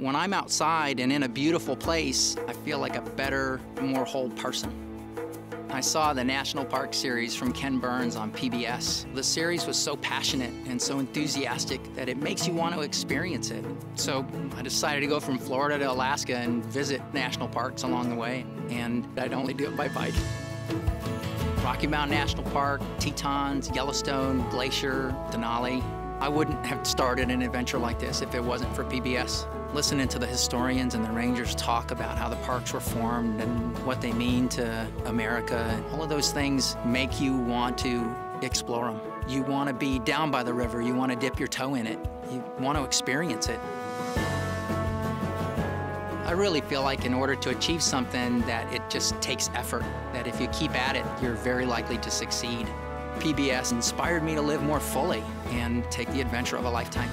When I'm outside and in a beautiful place, I feel like a better, more whole person. I saw the National Park series from Ken Burns on PBS. The series was so passionate and so enthusiastic that it makes you want to experience it. So I decided to go from Florida to Alaska and visit national parks along the way, and I'd only do it by bike. Rocky Mountain National Park, Tetons, Yellowstone, Glacier, Denali. I wouldn't have started an adventure like this if it wasn't for PBS. Listening to the historians and the rangers talk about how the parks were formed and what they mean to America, all of those things make you want to explore them. You want to be down by the river, you want to dip your toe in it, you want to experience it. I really feel like in order to achieve something that it just takes effort, that if you keep at it, you're very likely to succeed. PBS inspired me to live more fully and take the adventure of a lifetime.